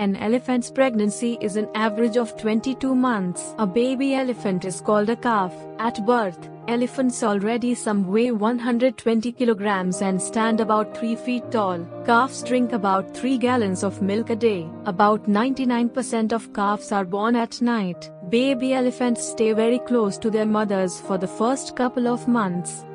An elephant's pregnancy is an average of 22 months. A baby elephant is called a calf. At birth, elephants already some weigh 120 kilograms and stand about 3 feet tall. Calves drink about 3 gallons of milk a day. About 99% of calves are born at night. Baby elephants stay very close to their mothers for the first couple of months.